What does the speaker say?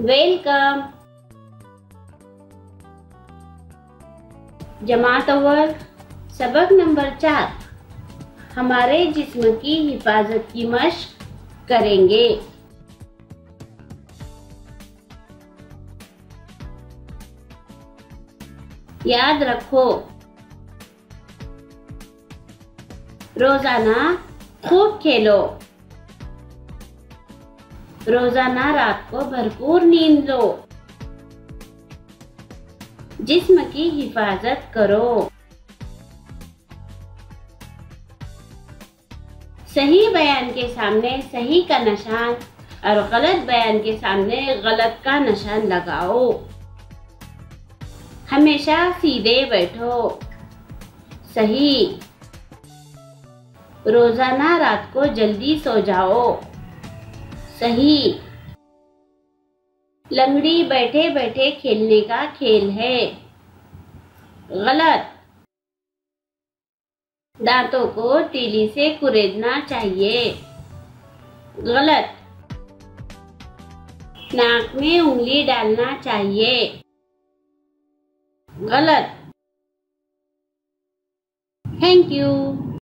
Welcome. जमात अव्वल, सबक number चार। हमारे जिस्म की हिफाजत की मशक करेंगे। याद रखो, रोज़ाना खूब खेलो। रोज़ाना रात को भरपूर नींद लो। जिस्म की हिफाजत करो। सही बयान के सामने सही का निशान और गलत बयान के सामने गलत का निशान लगाओ। हमेशा सीधे बैठो। सही। रोज़ाना रात को जल्दी सो जाओ। सही। लंगड़ी बैठे बैठे खेलने का खेल है। गलत। दांतों को तीली से कुरेदना चाहिए। गलत। नाक में उंगली डालना चाहिए। गलत। Thank you